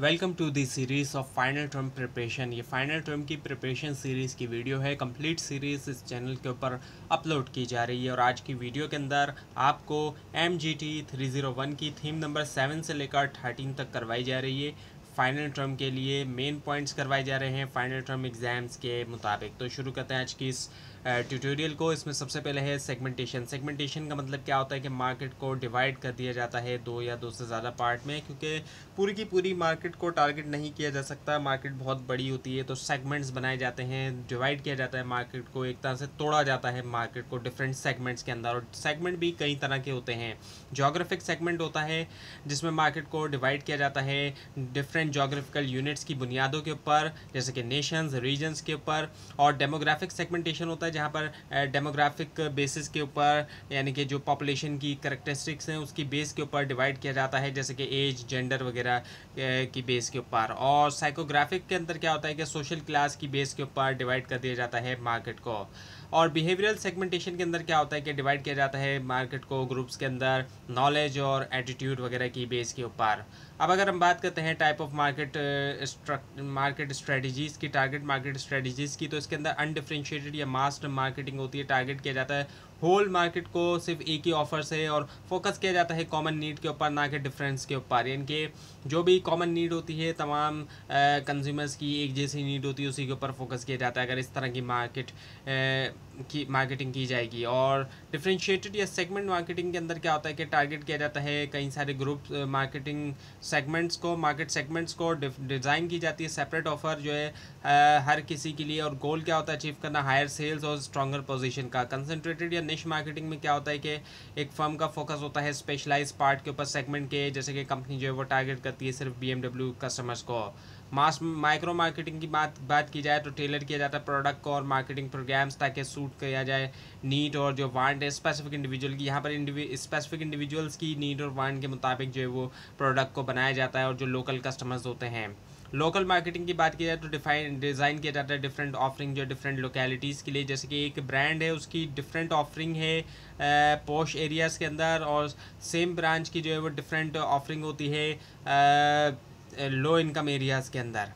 Welcome to the series of final term preparation ये final term की preparation series की video है। Complete series इस चैनल के ऊपर अपलोड की जा रही है और आज की वीडियो के अंदर आपको M G T three zero one की थीम नंबर सेवन से लेकर थर्टीन तक करवाई जा रही है। फाइनल टर्म के लिए मेन पॉइंट्स करवाए जा रहे हैं। फाइनल टर्म एग्ज़ाम्स के मुताबिक। तो शुरू करते हैं आज की इस ट्यूटोरियल को इसमें सबसे पहले है सेगमेंटेशन सेगमेंटेशन का मतलब क्या होता है कि मार्केट को डिवाइड कर दिया जाता है दो या दो से ज़्यादा पार्ट में, क्योंकि पूरी की पूरी मार्केट को टारगेट नहीं किया जा सकता. मार्केट बहुत बड़ी होती है तो सेगमेंट्स बनाए जाते हैं डिवाइड किया जाता है मार्केट को, एक तरह से तोड़ा जाता है मार्केट को डिफरेंट सेगमेंट्स के अंदर. और सेगमेंट भी कई तरह के होते हैं. जोग्राफिक सेगमेंट होता है, जिसमें मार्केट को डिवाइड किया जाता है डिफरेंट जोग्राफिकल यूनिट्स की बुनियादों के ऊपर, जैसे कि नेशंस रीजन्स के ऊपर. और डेमोग्राफिक सेगमेंटेशन होता है जहाँ पर डेमोग्राफिक बेसिस के ऊपर, यानी कि जो पॉपुलेशन की करेक्टरिस्टिक्स हैं, उसकी बेस के ऊपर डिवाइड किया जाता है, जैसे कि एज जेंडर वगैरह की बेस के ऊपर। और साइकोग्राफिक के अंदर क्या होता है कि सोशल क्लास की बेस के ऊपर डिवाइड कर दिया जाता है मार्केट को। और बिहेवियरल सेगमेंटेशन के अंदर क्या होता है कि डिवाइड किया जाता है मार्केट को ग्रुप्स के अंदर नॉलेज और एटीट्यूड वगैरह की बेस के ऊपर। अब अगर हम बात करते हैं type of market market strategies की टारगेट मार्केट स्ट्रेटजीज़ की तो इसके अंदर अनडिफ्रेंशिएटेड या मास्टर मार्केटिंग होती है टारगेट किया जाता है। होल मार्केट को सिर्फ़ एक ही ऑफ़र से और फोकस किया जाता है कॉमन नीड के ऊपर, ना कि डिफरेंस के ऊपर। यानी कि जो भी कॉमन नीड होती है, तमाम कंज्यूमर्स की एक जैसी नीड होती है, उसी के ऊपर फोकस किया जाता है। अगर इस तरह की मार्केट की मार्केटिंग की जाएगी और डिफ्रेंशिएटेड या सेगमेंट मार्केटिंग के अंदर क्या होता है कि टारगेट किया जाता है कई सारे ग्रुप मार्केटिंग सेगमेंट्स को मार्केट सेगमेंट्स को डिज़ाइन की जाती है सेपरेट ऑफ़र जो है आ, हर किसी के लिए और गोल क्या होता है अचीव करना हायर सेल्स और स्ट्रॉगर पोजिशन का। कंसनट्रेटेड या निश मार्केटिंग में क्या होता है कि एक फर्म का फोकस होता है स्पेशलाइज पार्ट के ऊपर सेगमेंट के जैसे कि कंपनी जो है वो टारगेट करती है सिर्फ़ बीएमडब्ल्यू कस्टमर्स को। मास माइक्रो मार्केटिंग की बात बात की जाए तो टेलर किया जाता है प्रोडक्ट को और मार्केटिंग प्रोग्राम्स ताकि सूट किया जाए नीड और जो वांट है स्पेसिफिक इंडिविजुअल की। यहाँ पर स्पेसिफिक इंडिविजुअल्स की नीड और वांट के मुताबिक जो है वो प्रोडक्ट को बनाया जाता है और जो लोकल कस्टमर्स होते हैं। लोकल मार्केटिंग की बात की जाए तो डिफाइन डिज़ाइन किया जाता है डिफरेंट ऑफरिंग जो डिफरेंट लोकेलिटीज़ के लिए। जैसे कि एक ब्रांड है, उसकी डिफरेंट ऑफरिंग है पोश एरियाज़ के अंदर और सेम ब्रांच की जो है वो डिफरेंट ऑफरिंग होती है लो इनकम एरियाज़ के अंदर।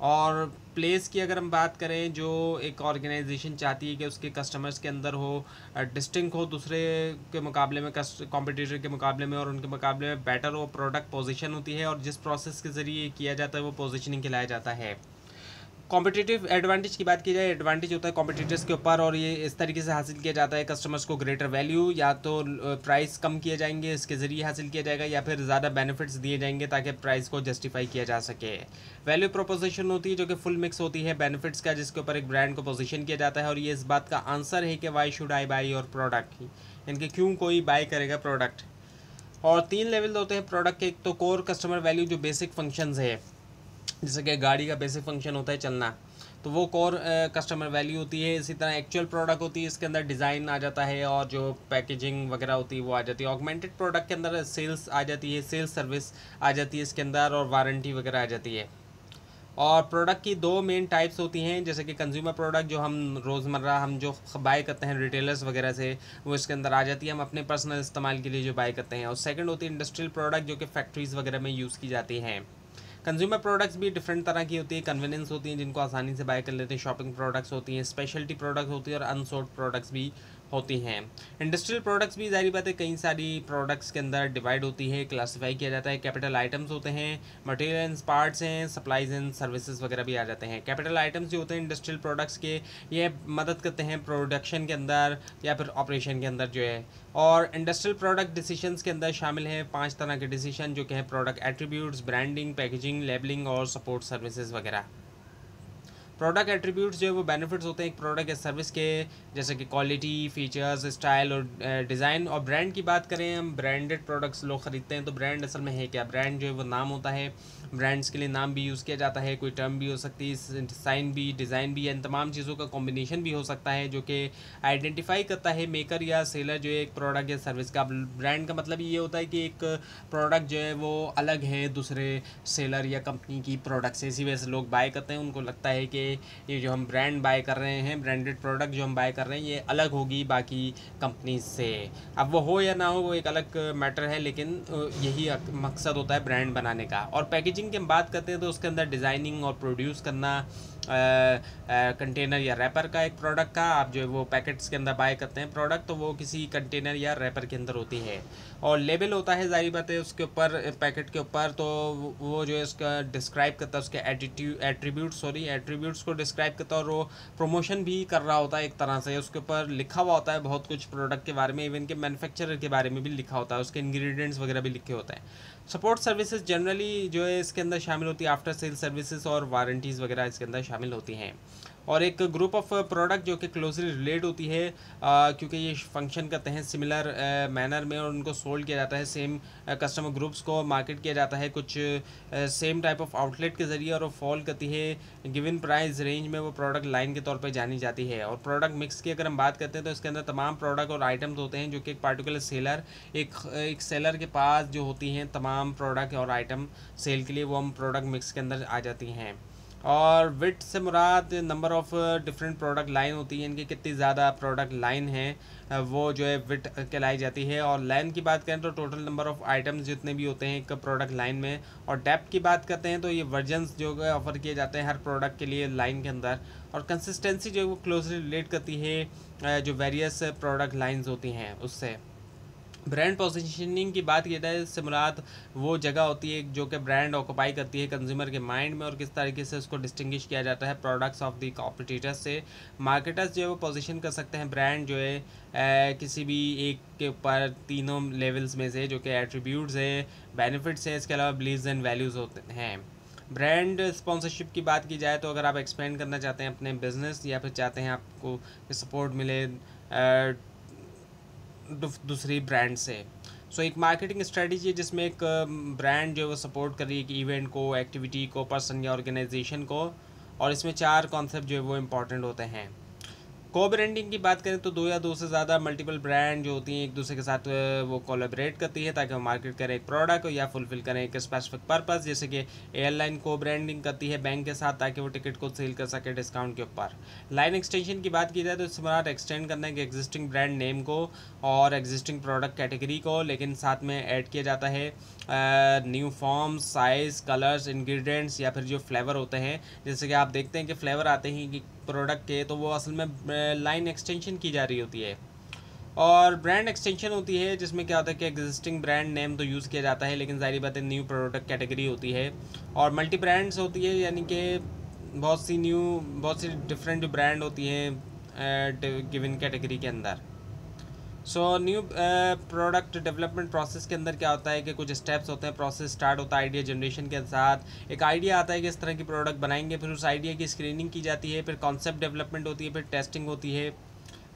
और प्लेस की अगर हम बात करें, जो एक ऑर्गेनाइजेशन चाहती है कि उसके कस्टमर्स के अंदर हो डिस्टिंग हो दूसरे के मुकाबले में कॉम्पिटिटर के मुकाबले में और उनके मुकाबले में बेटर हो प्रोडक्ट पोजीशन होती है और जिस प्रोसेस के ज़रिए किया जाता है, वो पोजीशनिंग खिलाया जाता है। कॉम्पिटिटिव एडवांटेज की बात की जाए एडवांटेज होता है कॉम्पिटिटर्स के ऊपर और ये इस तरीके से हासिल किया जाता है कस्टमर्स को ग्रेटर वैल्यू या तो प्राइस कम किए जाएँगे, इसके ज़रिए हासिल किया जाएगा या फिर ज़्यादा बेनिफिट्स दिए जाएँगे ताकि प्राइस को जस्टिफाई किया जा सके। वैल्यू प्रोपोजिशन होती है जो कि फुल मिक्स होती है बेनिफिट्स का जिसके ऊपर एक ब्रांड को पोजिशन किया जाता है और ये इस बात का आंसर है कि वाई शुड आई बाई और प्रोडक्ट इनके क्यों कोई बाई करेगा प्रोडक्ट और तीन लेवल होते हैं प्रोडक्ट के, एक तो कोर कस्टमर वैल्यू जो बेसिक फ़ंक्शंस है। जैसे कि गाड़ी का बेसिक फ़ंक्शन होता है चलना। तो वो कोर कस्टमर वैल्यू होती है, इसी तरह एक्चुअल प्रोडक्ट होती है, इसके अंदर डिज़ाइन आ जाता है और जो पैकेजिंग वगैरह होती है वो आ जाती है। ऑगमेंटेड प्रोडक्ट के अंदर सेल्स आ जाती है सेल्स सर्विस आ जाती है इसके अंदर और वारंटी वगैरह आ जाती है। और प्रोडक्ट की दो मेन टाइप्स होती हैं, जैसे कि कंज्यूमर प्रोडक्ट जो हम रोज़मर्रा हम जो बाय करते हैं रिटेलर्स वगैरह से, वो इसके अंदर आ जाती है, हम अपने पर्सनल इस्तेमाल के लिए जो बाय करते हैं। और सेकंड होती है इंडस्ट्रियल प्रोडक्ट जो कि फैक्ट्रीज़ वगैरह में यूज़ की जाती हैं। कंज्यूमर प्रोडक्ट्स भी डिफरेंट तरह की होती है कन्वीनियंस होती हैं, जिनको आसानी से बाय कर लेते हैं शॉपिंग प्रोडक्ट्स होती हैं स्पेशलिटी प्रोडक्ट्स होती है और अनसोल्ड प्रोडक्ट्स भी होती हैं। इंडस्ट्रियल प्रोडक्ट्स भी जारी बात है, कई सारी प्रोडक्ट्स के अंदर डिवाइड होती है क्लासीफाई किया जाता है। कैपिटल आइटम्स होते हैं मटेरियल एंड पार्ट्स हैं सप्लाईज एंड सर्विसेज़ वगैरह भी आ जाते हैं। कैपिटल आइटम्स जो होते हैं इंडस्ट्रियल प्रोडक्ट्स के, ये मदद करते हैं प्रोडक्शन के अंदर या फिर ऑपरेशन के अंदर जो है। और इंडस्ट्रियल प्रोडक्ट डिसीशंस के अंदर शामिल हैं पाँच तरह के डिसीशन जो कि हैं product attributes branding packaging labelling और सपोर्ट सर्विसेज़ वगैरह। प्रोडक्ट एट्रीब्यूट्स जो है वो बेनिफिट्स होते हैं एक प्रोडक्ट या सर्विस के, जैसे कि क्वालिटी फीचर्स स्टाइल और डिज़ाइन और ब्रांड की बात करें, हम ब्रांडेड प्रोडक्ट्स लोग ख़रीदते हैं तो ब्रांड असल में है क्या? ब्रांड जो है वो नाम होता है। ब्रांड्स के लिए नाम भी यूज़ किया जाता है, कोई टर्म भी हो सकती है साइन भी डिज़ाइन भी, इन तमाम चीज़ों का कॉम्बिनेशन भी हो सकता है, जो कि आइडेंटिफाई करता है मेकर या सेलर जो है एक प्रोडक्ट या सर्विस का। ब्रांड का मतलब ये होता है कि एक प्रोडक्ट जो है वो अलग है दूसरे सेलर या कंपनी की प्रोडक्ट से। इसी वजह से लोग बाय करते हैं, उनको लगता है कि ये जो हम ब्रांड बाय कर रहे हैं ब्रांडेड प्रोडक्ट जो हम बाय कर रहे हैं, ये अलग होगी बाकी कंपनीज़ से। अब वो हो या ना हो, वो एक अलग मैटर है, लेकिन यही मकसद होता है ब्रांड बनाने का। और पैकेजिंग की हम बात करते हैं तो उसके अंदर डिज़ाइनिंग और प्रोड्यूस करना कंटेनर या रैपर का एक प्रोडक्ट का आप जो है वो पैकेट्स के अंदर बाय करते हैं प्रोडक्ट तो वो किसी कंटेनर या रैपर के अंदर होती है। और लेबल होता है जारी बात है, उसके ऊपर पैकेट के ऊपर तो वो जो है उसका डिस्क्राइब करता है, उसके एटीट्यूड एट्रीब्यूट सॉरी एट्रीब्यूट्स को डिस्क्राइब करता है और वो प्रमोशन भी कर रहा होता है एक तरह से। उसके ऊपर लिखा हुआ होता है बहुत कुछ प्रोडक्ट के बारे में इवन के मैनुफैक्चरर के बारे में भी लिखा होता है, उसके इंग्रेडिएंट्स वगैरह भी लिखे होते हैं। सपोर्ट सर्विसेज़ जनरली जो है इसके अंदर शामिल होती है आफ्टर सेल सर्विसेज़ और वारंटीज़ वगैरह इसके अंदर शामिल होती हैं। और एक ग्रुप ऑफ़ प्रोडक्ट जो कि क्लोजली रिलेट होती है क्योंकि ये फ़ंक्शन करते हैं सिमिलर मैनर में और उनको सोल्ड किया जाता है सेम कस्टमर ग्रुप्स को मार्केट किया जाता है, कुछ सेम टाइप ऑफ़ आउटलेट के ज़रिए और फॉल करती है गिवन प्राइस रेंज में वो प्रोडक्ट लाइन के तौर पे जानी जाती है। और प्रोडक्ट मिक्स की अगर हम बात करते हैं तो इसके अंदर तमाम प्रोडक्ट और आइटम्स होते हैं, जो कि एक पार्टिकुलर सेलर एक एक सेलर के पास जो होती हैं, तमाम प्रोडक्ट और आइटम सेल के लिए वो हम प्रोडक्ट मिक्स के अंदर आ जाती हैं। और विट से मुराद number of different product line होती है। इनकी कितनी ज़्यादा प्रोडक्ट लाइन है वो जो है विट कहलाई जाती है। और लाइन की बात करें तो टोटल नंबर ऑफ़ आइटम्स जितने भी होते हैं एक प्रोडक्ट लाइन में। और डेप्थ की बात करते हैं तो ये वर्जन्स जो है ऑफ़र किए जाते हैं हर प्रोडक्ट के लिए लाइन के अंदर। और कंसिस्टेंसी जो है वो क्लोजली रिलेट करती है uh, जो वेरियस प्रोडक्ट लाइन्स होती हैं उससे। ब्रांड पोजिशनिंग की बात की जाए इससे मुराद वो जगह होती है जो कि ब्रांड ऑक्यूपाई करती है कंज्यूमर के माइंड में और किस तरीके से उसको डिस्टिंग्विश किया जाता है प्रोडक्ट्स ऑफ़ द कॉम्पिटिटर्स से। मार्केटर्स जो है वो पोजीशन कर सकते हैं ब्रांड जो है ए, किसी भी एक के ऊपर तीनों लेवल्स में से जो कि एट्रीब्यूट्स है बेनिफिट्स हैं इसके अलावा बिलीव्स एंड वैल्यूज़ होते हैं। ब्रांड स्पॉन्सरशिप की बात की जाए तो अगर आप एक्सपेंड करना चाहते हैं अपने बिज़नेस या फिर चाहते हैं आपको सपोर्ट मिले दूसरी ब्रांड से। सो so, एक मार्केटिंग स्ट्रेटजी है जिसमें एक ब्रांड जो है वो सपोर्ट कर रही है कि इवेंट को एक्टिविटी को पर्सन या ऑर्गेनाइजेशन को और इसमें चार कॉन्सेप्ट जो है वो इंपॉर्टेंट होते हैं। को ब्रांडिंग की बात करें तो दो या दो से ज़्यादा मल्टीपल ब्रांड जो होती हैं, एक दूसरे के साथ वो कोलेबरेट करती है ताकि वो मार्केट करें एक प्रोडक्ट या फुलफिल करें एक स्पेसिफिक पर्पज़ जैसे कि एयरलाइन को ब्रांडिंग करती है बैंक के साथ ताकि वो टिकट को सेल कर सके डिस्काउंट के ऊपर। लाइन एक्सटेंशन की बात की जाए तो इसमें एक्सटेंड करना है कि एग्जिस्टिंग ब्रांड नेम को और एग्जिस्टिंग प्रोडक्ट कैटेगरी को, लेकिन साथ में ऐड किया जाता है new forms size colours ingredients या फिर जो फ्लेवर होते हैं। जैसे कि आप देखते हैं कि फ्लेवर आते हैं कि प्रोडक्ट के तो वो असल में लाइन एक्सटेंशन की जा रही होती है। और ब्रांड एक्सटेंशन होती है, जिसमें क्या होता है कि एग्जिस्टिंग ब्रांड नेम तो यूज़ किया जाता है, लेकिन जारी बात है न्यू प्रोडक्ट कैटेगरी होती है। और मल्टी ब्रांड्स होती है, यानी कि बहुत सी न्यू बहुत सी डिफरेंट जो ब्रांड होती हैं गिवन कैटेगरी के अंदर। So new product development process के अंदर क्या होता है कि कुछ स्टेप्स होते हैं प्रोसेस स्टार्ट होता है आइडिया जनरेशन के साथ। एक आइडिया आता है कि इस तरह की प्रोडक्ट बनाएँगे, फिर उस आइडिया की स्क्रीनिंग की जाती है, फिर कॉन्सेप्ट डेवलपमेंट होती है, फिर टेस्टिंग होती है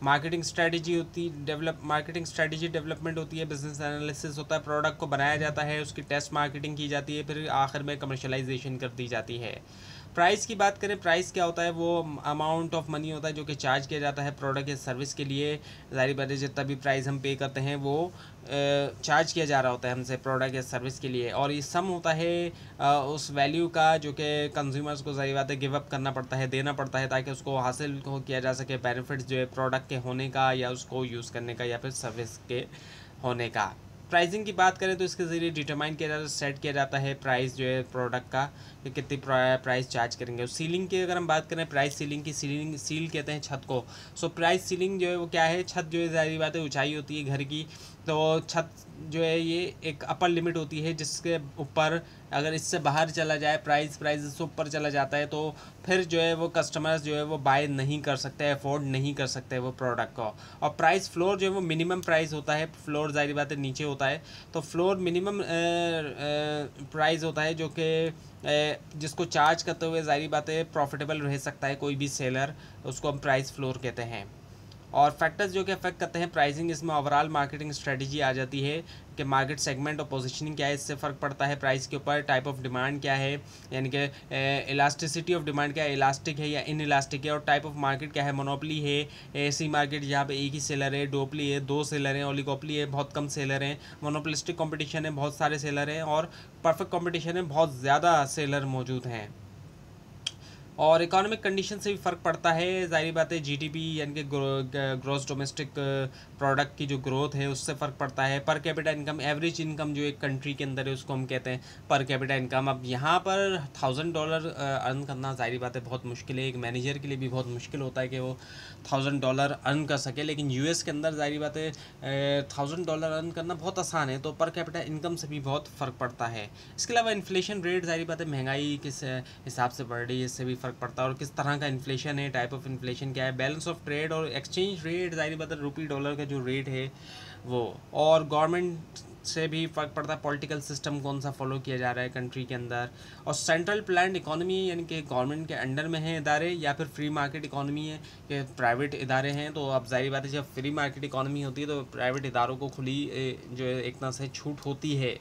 मार्केटिंग स्ट्रेटजी होती डेवलप मार्केटिंग स्ट्रेटजी डेवलपमेंट होती है बिज़नेस एनालिसिस होता है प्रोडक्ट को बनाया जाता है, उसकी टेस्ट मार्केटिंग की जाती है, फिर आखिर में कमर्शलाइजेशन कर दी जाती है। प्राइस की बात करें प्राइस क्या होता है? वो अमाउंट ऑफ़ मनी होता है जो कि चार्ज किया जाता है प्रोडक्ट या सर्विस के लिए। जारी बात है, जितना भी प्राइस हम पे करते हैं, वो चार्ज किया जा रहा होता है हमसे प्रोडक्ट या सर्विस के लिए। और ये सम होता है उस वैल्यू का जो कि कंज्यूमर्स को जारी बात है गिव अप करना पड़ता है, देना पड़ता है, ताकि उसको हासिल किया जा सके बेनिफिट्स जो है प्रोडक्ट के होने का या उसको यूज़ करने का या फिर सर्विस के होने का। प्राइसिंग की बात करें तो इसके ज़रिए डिटरमाइन किया जाता है सेट किया जाता है प्राइस जो है प्रोडक्ट का, कि कितनी प्राइस चार्ज करेंगे। और सीलिंग की अगर हम बात करें प्राइस सीलिंग की सीलिंग सील कहते हैं छत को। सो प्राइस सीलिंग जो है वो क्या है? छत जो है जारी बात है, ऊँचाई होती है घर की। तो छत जो है ये एक अपर लिमिट होती है, जिसके ऊपर अगर इससे बाहर चला जाए प्राइस प्राइस इससे ऊपर चला जाता है तो फिर जो है वो कस्टमर्स जो है वो बाय नहीं कर सकते अफोर्ड नहीं कर सकते वो प्रोडक्ट को। और प्राइस फ्लोर जो है वो मिनिमम प्राइस होता है फ्लोर ज़ाहिर बात है नीचे होता है तो फ्लोर मिनिमम प्राइस होता है जो कि जिसको चार्ज करते हुए ज़ाहिर बात है प्रॉफिटेबल रह सकता है कोई भी सेलर उसको हम प्राइस फ्लोर कहते हैं। और फैक्टर्स जो कि अफेक्ट करते हैं प्राइसिंग इसमें ओवरऑल मार्केटिंग स्ट्रेटजी आ जाती है कि मार्केट सेगमेंट और पोजीशनिंग क्या है, इससे फ़र्क पड़ता है प्राइस के ऊपर टाइप ऑफ़ डिमांड क्या है, यानी कि इलास्टिसिटी ऑफ़ डिमांड क्या है इलास्टिक है या इन इलास्टिक है, और टाइप ऑफ़ मार्केट क्या है मोनोपली है ऐसी मार्केट जहाँ पे एक ही सेलर है डोपली है, दो सेलर हैं ओलिकोपली है, बहुत कम सेलर हैं मोनोपलिस्टिक कॉम्पिटिशन है, बहुत सारे सेलर हैं, और परफेक्ट कॉम्पिटिशन है, बहुत ज़्यादा सेलर मौजूद हैं। और इकोनॉमिक कंडीशन से भी फ़र्क पड़ता है। ज़ाहिर बात है जीडीपी यानी कि ग्रॉस डोमेस्टिक प्रोडक्ट की जो ग्रोथ है, उससे फ़र्क पड़ता है। Per capita income average income जो एक कंट्री के अंदर है, उसको हम कहते हैं पर कैपिटा इनकम अब यहाँ पर थाउज़ेंड डॉलर अर्न करना ज़ाहिर बात है, बहुत मुश्किल है। एक मैनेजर के लिए भी बहुत मुश्किल होता है कि वो थाउज़ेंड डॉलर अर्न कर सके। लेकिन यूएस के अंदर ज़ाहिर बात है थाउज़ेंड डॉलर अर्न करना बहुत आसान है तो पर कैपिटा इनकम से भी बहुत फ़र्क पड़ता है। इसके अलावा इन्फ्लेशन रेट ज़ाहिर बात है, महँगाई किस हिसाब से बढ़ रही है, इससे भी फ़र्क पड़ता है और किस तरह का इन्फ्लेशन है टाइप ऑफ़ इन्फ्लेशन क्या है बैलेंस ऑफ़ ट्रेड और एक्सचेंज रेट ज़ाहिर बात रुपी डॉलर का जो रेट है वो। और गवर्नमेंट से भी फ़र्क पड़ता है पॉलिटिकल सिस्टम कौन सा फॉलो किया जा रहा है कंट्री के अंदर। और सेंट्रल प्लान इकोनॉमी यानी कि गवर्नमेंट के अंडर में है इदारे या फिर फ्री मार्केट इकोनॉमी है कि प्राइवेट इदारे हैं तो अब ज़ाहिर बात है जब फ्री मार्केट इकोनॉमी होती है तो प्राइवेट इदारों को खुली जो एक तरह से छूट होती है।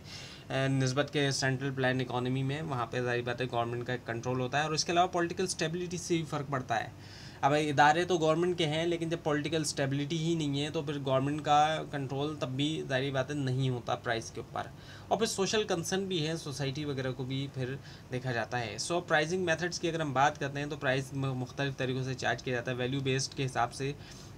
नस्बत के सेंट्रल प्लान इकोनॉमी में, वहाँ पे ज़ाहिर बात है गवर्नमेंट का कंट्रोल होता है और इसके अलावा पॉलिटिकल स्टेबिलिटी से भी फ़र्क पड़ता है। अब इदारे तो गवर्नमेंट के हैं, लेकिन जब पॉलिटिकल स्टेबिलिटी ही नहीं है तो फिर गवर्नमेंट का कंट्रोल तब भी जारी बात नहीं होता प्राइस के ऊपर। और फिर सोशल कंसर्न भी है सोसाइटी वगैरह को भी फिर देखा जाता है। सो प्राइसिंग मेथड्स की अगर हम बात करते हैं तो प्राइस मुख्तलिफ़ तरीक़ों से चार्ज किया जाता है। वैल्यू बेस्ड के हिसाब से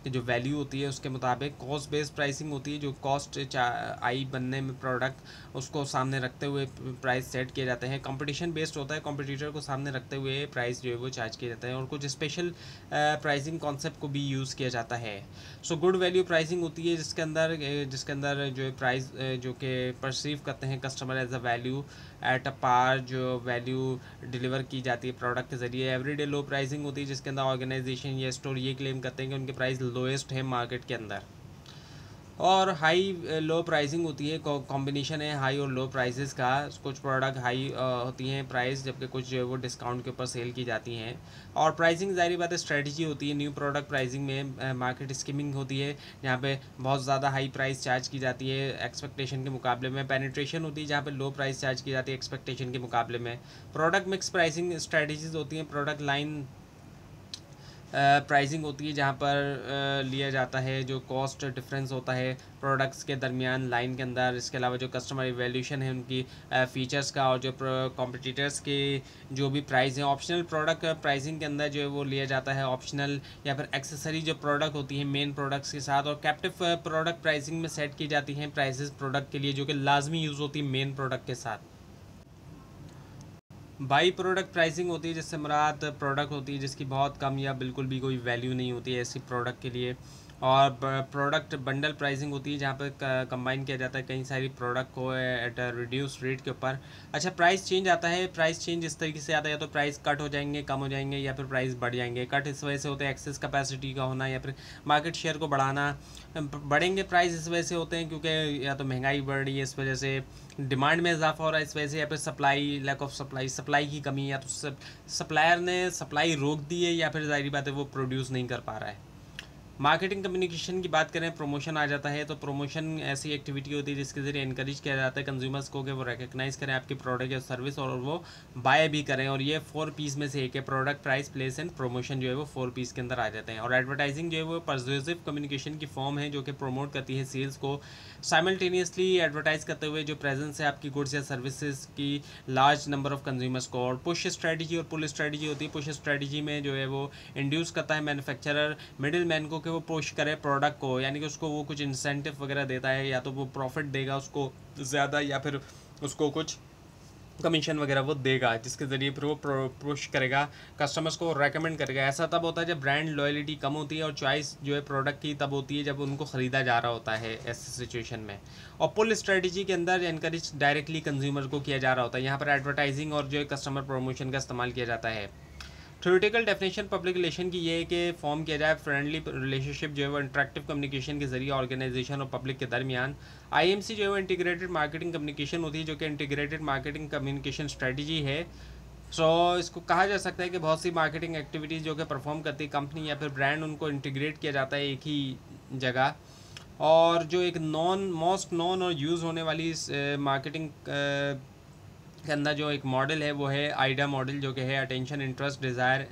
जो वैल्यू होती है उसके मुताबिक कॉस्ट बेस्ड प्राइसिंग होती है, जो कॉस्ट आई बनने में प्रोडक्ट उसको सामने रखते हुए प्राइस सेट किए जाते हैं। कंपटीशन बेस्ड होता है कॉम्पिटिटर को सामने रखते हुए प्राइस जो है वो चार्ज किया जाता है और कुछ स्पेशल प्राइसिंग कॉन्सेप्ट को भी यूज़ किया जाता है। सो गुड वैल्यू प्राइसिंग होती है जिसके अंदर जिसके अंदर जो है प्राइस जो कि परसीव करते हैं customer as a value at a par जो वैल्यू डिलीवर की जाती है प्रोडक्ट के ज़रिए। एवरीडे लो प्राइसिंग होती है, जिसके अंदर ऑर्गेनाइजेशन या स्टोर ये क्लेम करते हैं कि उनके प्राइस लोएस्ट है मार्केट के अंदर। और हाई लो प्राइसिंग होती है कॉम्बिनेशन है हाई और लो प्राइसेस का। कुछ प्रोडक्ट हाई होती हैं प्राइस जबकि कुछ जो है वो डिस्काउंट के ऊपर सेल की जाती हैं। और प्राइसिंग ज़ाहिर बात है स्ट्रेटजी होती है न्यू प्रोडक्ट प्राइसिंग में मार्केट स्कीमिंग होती है, जहाँ पे बहुत ज़्यादा हाई प्राइस चार्ज की जाती है एक्सपेक्टेशन के मुकाबले में। पेनिट्रेशन होती है, जहाँ पर लो प्राइस चार्ज की जाती है एक्सपेक्टेशन के मुकाबले में। प्रोडक्ट मिक्स प्राइसिंग स्ट्रेटजीज होती हैं प्रोडक्ट लाइन प्राइसिंग होती है जहाँ पर लिया जाता है, जो कॉस्ट डिफरेंस होता है प्रोडक्ट्स के दरमियान लाइन के अंदर। इसके अलावा जो कस्टमर इवेल्यूशन है उनकी फ़ीचर्स का और जो कॉम्पिटिटर्स के जो भी प्राइस हैं ऑप्शनल प्रोडक्ट प्राइसिंग के अंदर जो है वो लिया जाता है। ऑप्शनल या फिर एक्सेसरी जो प्रोडक्ट होती है मेन प्रोडक्ट्स के साथ और कैप्टिव प्रोडक्ट प्राइसिंग में सेट की जाती हैं। प्राइसेस प्रोडक्ट के लिए जो कि लाजमी यूज़ होती है मेन प्रोडक्ट के साथ। बाई प्रोडक्ट प्राइसिंग होती है जिससे मुराद प्रोडक्ट होती है जिसकी बहुत कम या बिल्कुल भी कोई वैल्यू नहीं होती है ऐसी प्रोडक्ट के लिए। और प्रोडक्ट बंडल प्राइसिंग होती है जहाँ पर कंबाइन किया जाता है। कई सारी प्रोडक्ट को एट रिड्यूस रेट के ऊपर। अच्छा प्राइस चेंज आता है। प्राइस चेंज इस तरीके से आता है, या तो प्राइस कट हो जाएँगे, कम हो जाएँगे, या फिर प्राइस बढ़ जाएँगे। कट इस वजह से होते हैं एक्सेस कैपेसिटी का होना, या फिर मार्केट शेयर को बढ़ाना। बढ़ेंगे प्राइस इस वजह से होते हैं, क्योंकि या तो महँगाई बढ़ रही है इस वजह से डिमांड में इजाफा हो रहा है इस वजह से, या फिर supply lack of supply supply की कमी, या तो सप्लायर ने सप्लाई रोक दी है, या फिर ज़ाहिर बात है वो प्रोड्यूस नहीं कर पा रहा है। मार्केटिंग कम्युनिकेशन की बात करें प्रमोशन आ जाता है तो प्रमोशन ऐसी एक्टिविटी होती है जिसके ज़रिए इनक्रेज किया जाता है कंज्यूमर्स को कि वो रिकग्नाइज करें आपके प्रोडक्ट या सर्विस और वो बाय भी करें और ये फोर पीस में से एक है product price place and promotion जो है वो फोर पीस के अंदर आ जाते हैं। और एडवर्टाइजिंग जो है वो परजेसिव कम्युनिकेशन की फॉर्म है जो कि प्रमोट करती है सेल्स को। साइमल्टेनियसली एडवर्टाइज करते हुए जो प्रेजेंस है आपकी गुड्स या सर्विसेज़ की लार्ज नंबर ऑफ़ कंज्यूमर्स को। और पुश स्ट्रेटजी और पुल स्ट्रेटजी होती है। पुश स्ट्रेटजी में जो है वो इंड्यूस करता है मैनुफैक्चरर मिडिल मैन को कि वो पुश करे प्रोडक्ट को, यानी कि उसको वो कुछ इंसेंटिव वगैरह देता है, या तो वो प्रॉफिट देगा उसको ज़्यादा, या फिर उसको कुछ कमीशन वगैरह वो देगा, जिसके ज़रिए फिर वो पुश करेगा कस्टमर्स को रेकमेंड करेगा। ऐसा तब होता है जब ब्रांड लॉयलिटी कम होती है और चॉइस जो है प्रोडक्ट की तब होती है जब उनको ख़रीदा जा रहा होता है ऐसे सिचुएशन में। और पुल स्ट्रेटजी के अंदर इनकरेज डायरेक्टली कंज्यूमर को किया जा रहा होता है। यहाँ पर एडवर्टाइजिंग और जो है कस्टमर प्रमोशन का इस्तेमाल किया जाता है। थ्योरेटिकल डेफिनेशन पब्लिक रिलेशन की ये है कि फॉर्म किया जाए फ्रेंडली रिलेशनशिप जो है वो इंट्रैक्टिव कम्युनिकेशन के ज़रिए ऑर्गेनाइजेशन और पब्लिक के दरमियान। आईएमसी जो है वो इंटीग्रेटेड मार्केटिंग कम्युनिकेशन होती है जो कि इंटीग्रेटेड मार्केटिंग कम्युनिकेशन स्ट्रेटजी है। सो so, इसको कहा जा सकता है कि बहुत सी मार्केटिंग एक्टिविटीज़ जो कि परफॉर्म करती है कंपनी या फिर ब्रांड उनको इंटीग्रेट किया जाता है एक ही जगह। और जो एक नॉन मोस्ट नॉन और यूज़ होने वाली मार्केटिंग के अंदर जो एक मॉडल है, वो है आइडा मॉडल जो कि है attention interest desire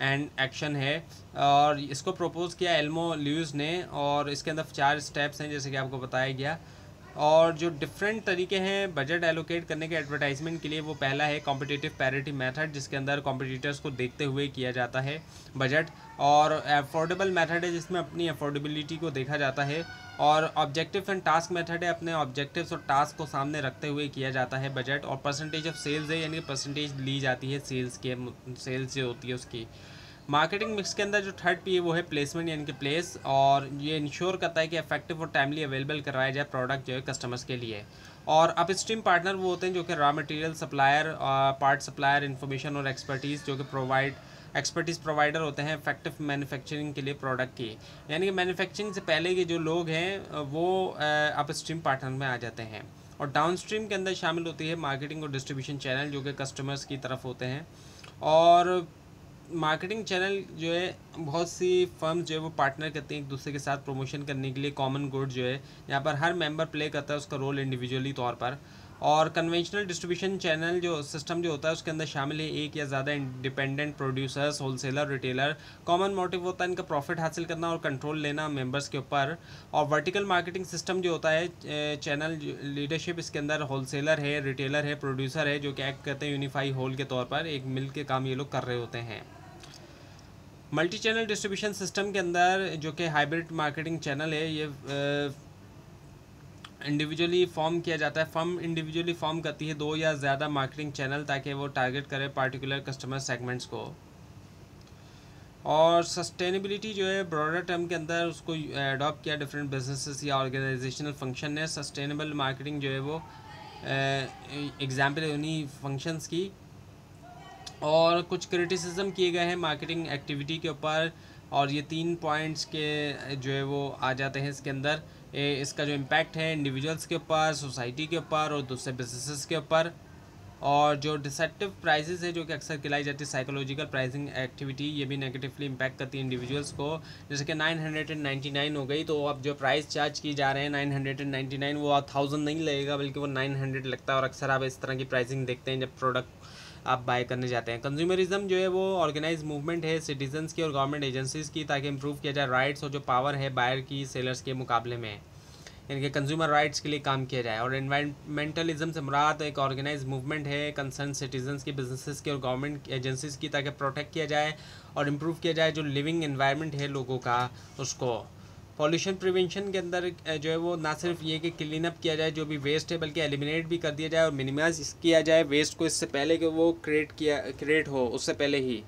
and action है। और इसको प्रपोज़ किया एल्मो ल्यूज़ ने और इसके अंदर चार स्टेप्स हैं, जैसे कि आपको बताया गया। और जो डिफरेंट तरीके हैं बजट एलोकेट करने के एडवर्टाइजमेंट के लिए, वो पहला है कॉम्पिटिटिव पैरिटी मेथड जिसके अंदर कॉम्पिटिटर्स को देखते हुए किया जाता है बजट और अफोर्डेबल मेथड है, जिसमें अपनी अफोर्डेबिलिटी को देखा जाता है। और ऑब्जेक्टिव एंड टास्क मेथड है, अपने ऑब्जेक्टिव्स और टास्क को सामने रखते हुए किया जाता है बजट और परसेंटेज ऑफ़ सेल्स है, यानी परसेंटेज ली जाती है सेल्स के सेल्स जो होती है उसकी। मार्केटिंग मिक्स के अंदर जो थर्ड पी है वो है प्लेसमेंट यानी कि प्लेस और ये इंश्योर करता है कि इफ़ेक्टिव और टाइमली अवेलेबल करवाया जाए प्रोडक्ट जो है कस्टमर्स के लिए। और अप स्ट्रीम पार्टनर वो होते हैं जो कि raw material supplier part supplier information और एक्सपर्टीज़ जो कि प्रोवाइड एक्सपर्टीज़ प्रोवाइडर होते हैं इफ़ेक्टिव मैन्युफैक्चरिंग के लिए प्रोडक्ट की। यानी कि मैन्युफैक्चरिंग से पहले के जो लोग हैं, वो अप स्ट्रीम पार्टनर में आ जाते हैं। और डाउन स्ट्रीम के अंदर शामिल होती है मार्केटिंग और डिस्ट्रीब्यूशन चैनल जो कि कस्टमर्स की तरफ़ होते हैं। और मार्केटिंग चैनल जो है, बहुत सी फर्म जो है वो पार्टनर करते हैं एक दूसरे के साथ प्रमोशन करने के लिए कॉमन गुड जो है, यहाँ पर हर मेंबर प्ले करता है उसका रोल इंडिविजुअली तौर पर। और कन्वेंशनल डिस्ट्रीब्यूशन चैनल जो सिस्टम जो होता है, उसके अंदर शामिल है एक या ज़्यादा independent producers wholesaler retailer common motive होता है इनका प्रॉफिट हासिल करना और कंट्रोल लेना मेंबर्स के ऊपर। और वर्टिकल मार्केटिंग सिस्टम जो होता है चैनल लीडरशिप इसके अंदर होलसेलर है रिटेलर है प्रोड्यूसर है, जो कि एक्ट करते हैं यूनिफाई होल के तौर पर, एक मिल के काम ये लोग कर रहे होते हैं। मल्टी चैनल डिस्ट्रीब्यूशन सिस्टम के अंदर जो कि हाइब्रिड मार्केटिंग चैनल है, ये इंडिविजुअली फॉर्म किया जाता है। फर्म इंडिविजुअली फॉर्म करती है दो या ज़्यादा मार्केटिंग चैनल ताकि वो टारगेट करे पार्टिकुलर कस्टमर सेगमेंट्स को। और सस्टेनेबिलिटी जो है ब्रॉडर टर्म के अंदर उसको अडॉप्ट किया डिफरेंट बिजनेसेस या ऑर्गेनाइजेशनल फ़ंक्शन ने। सस्टेनेबल मार्केटिंग जो है वो एग्ज़ाम्पल उन्हीं फ़ंक्शंस की। और कुछ क्रिटिसिज्म किए गए हैं मार्केटिंग एक्टिविटी के ऊपर। और ये तीन पॉइंट्स के जो है वो आ जाते हैं इसके अंदर। इसका जो इम्पैक्ट है इंडिविजुअल्स के ऊपर सोसाइटी के ऊपर और दूसरे बिजनेसेस के ऊपर। और जो डिसेप्टिव प्राइसेस है, जो कि अक्सर खिलाई जाती है साइकोलॉजिकल प्राइसिंग एक्टिविटी ये भी नेगेटिवली इम्पैक्ट करती है इंडिविजुअल्स को। जैसे कि nine hundred and ninety nine हो गई तो अब जो प्राइस चार्ज की जा रहे हैं nine hundred and ninety nine वो थाउज़ेंड नहीं लगेगा, बल्कि वो नाइन हंड्रेड लगता है। और अक्सर आप इस तरह की प्राइसिंग देखते हैं, जब प्रोडक्ट आप बाय करने जाते हैं। कंज्यूमरिज्म जो है वो ऑर्गेनाइज मूवमेंट है सिटीजन्स की और गवर्नमेंट एजेंसीज़ की, ताकि इम्प्रूव किया जाए राइट्स और जो पावर है बायर की सेलर्स के मुकाबले में। यानी कि कंज्यूमर राइट्स के लिए काम किया जाए और इन्वायरमेंटलिज्म से मुराद एक ऑर्गेनाइज मूवमेंट है कंसर्न सिटीजन्स की बिजनेसेस की और गवर्नमेंट एजेंसीज़ की, ताकि प्रोटेक्ट किया जाए और इम्प्रूव किया जाए जो लिविंग इन्वायरमेंट है लोगों का, उसको। पॉल्यूशन प्रिवेंशन के अंदर जो है वो ना सिर्फ़ ये कि क्लीन अप किया जाए, जो भी वेस्ट है, बल्कि एलिमिनेट भी कर दिया जाए और मिनिमाइज किया जाए वेस्ट को इससे पहले कि वो क्रिएट किया क्रिएट हो, उससे पहले ही।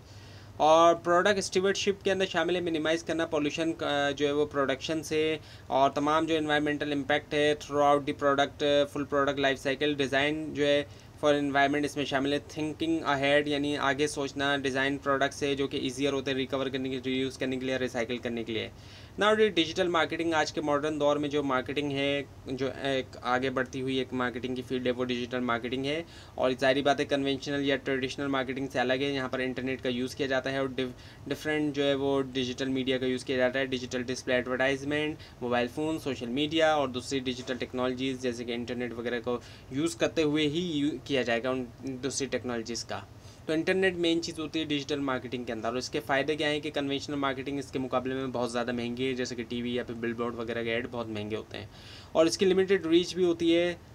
और प्रोडक्ट स्टीवर्डशिप के अंदर शामिल है मिनिमाइज़ करना पॉल्यूशन जो है वो प्रोडक्शन से, और तमाम जो इन्वायरमेंटल इम्पैक्ट है throughout the product full product life cycle design जो है फॉर इन्वायरमेंट इसमें शामिल है। थिंकिंग अहेड यानी आगे सोचना डिज़ाइन प्रोडक्ट से, जो कि ईजियर होते हैं रिकवर करने के लिए रीयूज़ करने के लिए रिसाइकिल करने के लिए। ना डिजिटल मार्केटिंग आज के मॉडर्न दौर में जो मार्केटिंग है, जो एक आगे बढ़ती हुई एक मार्केटिंग की फ़ील्ड है, वो डिजिटल मार्केटिंग है। और सारी बातें कन्वेंशनल या ट्रेडिशनल मार्केटिंग से अलग है। यहाँ पर इंटरनेट का यूज़ किया जाता है और डिफरेंट जो है वो डिजिटल मीडिया का यूज़ किया जाता है। Digital display advertisement mobile phone social media और दूसरी डिजिटल टेक्नोलॉजीज़ जैसे कि इंटरनेट वगैरह को यूज़ करते हुए ही किया जाएगा उन दूसरी टेक्नोलॉजीज़ का। तो इंटरनेट मेन चीज़ होती है डिजिटल मार्केटिंग के अंदर। और इसके फ़ायदे क्या हैं कि कन्वेंशनल मार्केटिंग इसके मुकाबले में बहुत ज़्यादा महँगी है, जैसे कि टीवी या फिर बिलबोर्ड वगैरह के ऐड बहुत महँगे होते हैं। और इसकी लिमिटेड रीच भी होती है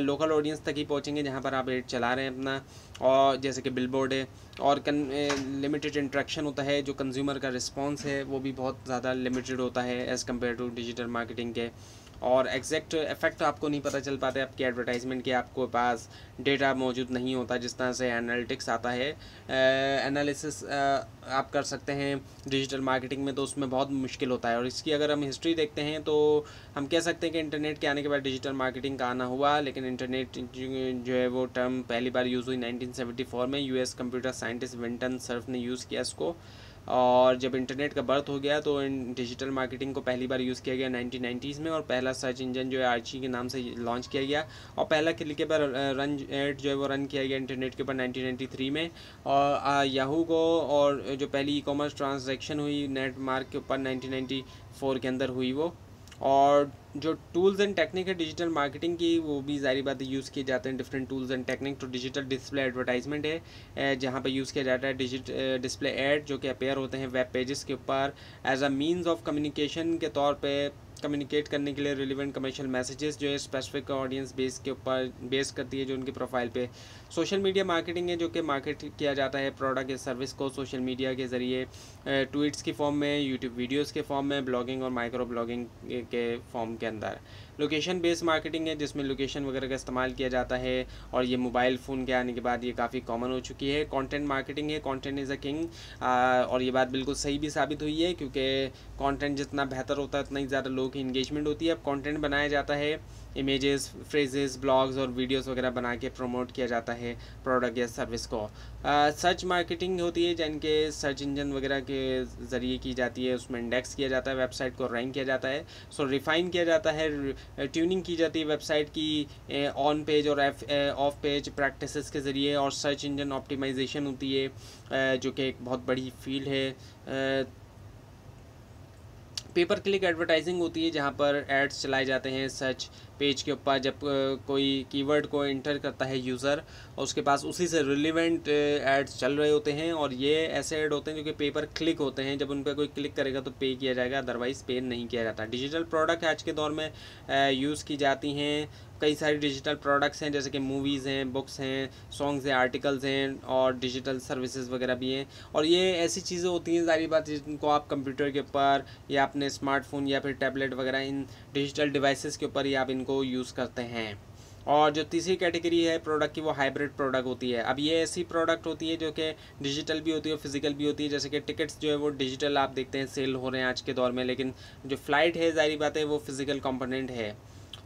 लोकल ऑडियंस तक ही पहुँचेंगे जहाँ पर आप एड चला रहे हैं अपना। और जैसे कि बिलबोर्ड है, और लिमिटेड इंट्रैक्शन होता है, जो कंज्यूमर का रिस्पॉन्स है, वो भी बहुत ज़्यादा लिमिटेड होता है as compare to digital marketing के। और एग्जैक्ट इफ़ेक्ट आपको नहीं पता चल पाते आपके एडवर्टाइजमेंट के आपको पास डेटा मौजूद नहीं होता, जिस तरह से एनालिटिक्स आता है। एनालिसिस आप कर सकते हैं डिजिटल मार्केटिंग में तो उसमें बहुत मुश्किल होता है। और इसकी अगर हम हिस्ट्री देखते हैं तो हम कह सकते हैं कि इंटरनेट के आने के बाद डिजिटल मार्केटिंग का आना हुआ, लेकिन इंटरनेट जो है वो टर्म पहली बार यूज़ हुई 1974 में। US computer scientist Vinton Cerf ने यूज़ किया इसको। और जब इंटरनेट का बर्थ हो गया तो इन डिजिटल मार्केटिंग को पहली बार यूज़ किया गया नाइनटीन नाइन्टीज़ में और पहला सर्च इंजन जो है आर्ची के नाम से लॉन्च किया गया और पहला क्लिकेबल रन एड जो है वो रन किया गया इंटरनेट के ऊपर 1993 में और याहू को और जो पहली ई कॉमर्स ट्रांजेक्शन हुई नेट मार्क के ऊपर 1994 के अंदर हुई वो और जो टूल्स एंड टेक्निक है डिजिटल मार्केटिंग की, वो भी जारी बात यूज़ किए जाते हैं डिफरेंट टूल्स एंड टेक्निक तो डिजिटल डिस्प्ले एडवर्टाइजमेंट है जहाँ पे यूज़ किया जाता है डिजिट डिस्प्ले एड जो कि अपेयर होते हैं वेब पेजेस के ऊपर as a means of communication के तौर पे कम्युनिकेट करने के लिए रिलेवेंट कमर्शियल मैसेजेस जो है स्पेसिफिक ऑडियंस बेस के ऊपर बेस करती है, जो उनकी प्रोफ़ाइल पे। सोशल मीडिया मार्केटिंग है, जो कि मार्केट किया जाता है प्रोडक्ट या सर्विस को सोशल मीडिया के ज़रिए। ट्वीट्स की फॉर्म में यूट्यूब वीडियोज़ के फॉर्म में ब्लॉगिंग और माइक्रो ब्लॉगिंग के फॉर्म के अंदर। लोकेशन बेस्ड मार्केटिंग है, जिसमें लोकेशन वगैरह का इस्तेमाल किया जाता है और ये मोबाइल फ़ोन के आने के बाद ये काफ़ी कॉमन हो चुकी है। कॉन्टेंट मार्केटिंग है कॉन्टेंट इज़ अ किंग और ये बात बिल्कुल सही भी साबित हुई है, क्योंकि कॉन्टेंट जितना बेहतर होता है, उतना ही ज़्यादा लोगों की इंगेजमेंट होती है। अब कॉन्टेंट बनाया जाता है इमेजेस फ्रेजेस ब्लॉग्स और वीडियोस वगैरह बना के प्रमोट किया जाता है प्रोडक्ट या सर्विस को। सर्च मार्केटिंग होती है जिनके सर्च इंजन वगैरह के ज़रिए की जाती है, उसमें इंडेक्स किया जाता है वेबसाइट को रैंक किया जाता है। सो रिफ़ाइन किया जाता है ट्यूनिंग की जाती है वेबसाइट की ऑन पेज और ऑफ़ पेज प्रैक्टिस के ज़रिए और सर्च इंजन ऑप्टिमाइजेशन होती है जो कि एक बहुत बड़ी फ़ील्ड है। पेपर क्लिक एडवर्टाइजिंग होती है, जहाँ पर एड्स चलाए जाते हैं सर्च पेज के ऊपर जब कोई कीवर्ड को इंटर करता है यूज़र और उसके पास उसी से रिलेवेंट एड्स चल रहे होते हैं, और ये ऐसे ऐड होते हैं जो कि पेपर क्लिक होते हैं। जब उन पर कोई क्लिक करेगा तो पे किया जाएगा अदरवाइज़ पे नहीं किया जाता। डिजिटल प्रोडक्ट आज के दौर में यूज़ की जाती हैं। कई सारी डिजिटल प्रोडक्ट्स हैं, जैसे कि मूवीज़ हैं बुक्स हैं सॉन्ग्स हैं आर्टिकल्स हैं, और डिजिटल सर्विसेज़ वगैरह भी हैं। और ये ऐसी चीज़ें होती हैं, सारी बात जिनको आप कंप्यूटर के ऊपर, या अपने स्मार्टफ़ोन या फिर टैबलेट वगैरह, इन डिजिटल डिवाइसेस के ऊपर ही आप इनको यूज़ करते हैं। और जो तीसरी कैटेगरी है प्रोडक्ट की, वो हाइब्रिड प्रोडक्ट होती है। अब ये ऐसी प्रोडक्ट होती है जो कि डिजिटल भी होती है फ़िज़िकल भी होती है। जैसे कि टिकट्स जो है वो डिजिटल आप देखते हैं, सेल हो रहे हैं आज के दौर में, लेकिन जो फ़्लाइट है जारी बात है, वो फ़िज़िकल कंपोनेंट है।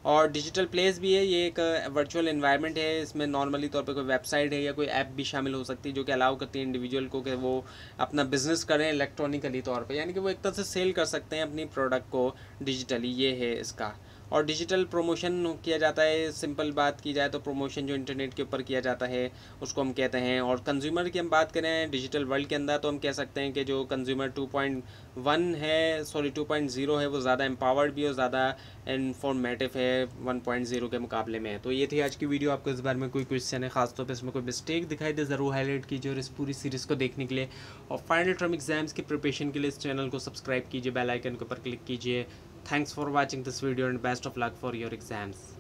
और डिजिटल प्लेस भी है, ये एक वर्चुअल इन्वायरमेंट है, इसमें नॉर्मली तौर पे कोई वेबसाइट है या कोई ऐप भी शामिल हो सकती है जो कि अलाउ करती है इंडिविजुअल को कि वो अपना बिज़नेस करें इलेक्ट्रॉनिकली तौर पे। यानी कि वो एक तरह से सेल कर सकते हैं अपनी प्रोडक्ट को डिजिटली ये है इसका। और डिजिटल प्रमोशन किया जाता है सिंपल बात की जाए तो प्रमोशन जो इंटरनेट के ऊपर किया जाता है, उसको हम कहते हैं। और कंज्यूमर की हम बात करें डिजिटल वर्ल्ड के अंदर तो हम कह सकते हैं कि जो कंज्यूमर 2.1 है सॉरी 2.0 है, वो ज़्यादा एम्पावर्ड भी और ज़्यादा इन्फॉर्मेटिव है 1.0 के मुकाबले में। तो ये थी आज की वीडियो आपको इस बारे में कोई क्वेश्चन है, खासतौर पर इसमें कोई मिस्टेक दिखाई दे, ज़रूर हाईलाइट कीजिए और इस पूरी सीरीज़ को देखने के लिए। और फाइनल टर्म एग्ज़ाम्स की प्रिपरेशन के लिए इस चैनल को सब्सक्राइब कीजिए बेल आइकन के ऊपर क्लिक कीजिए। Thanks for watching this video and best of luck for your exams.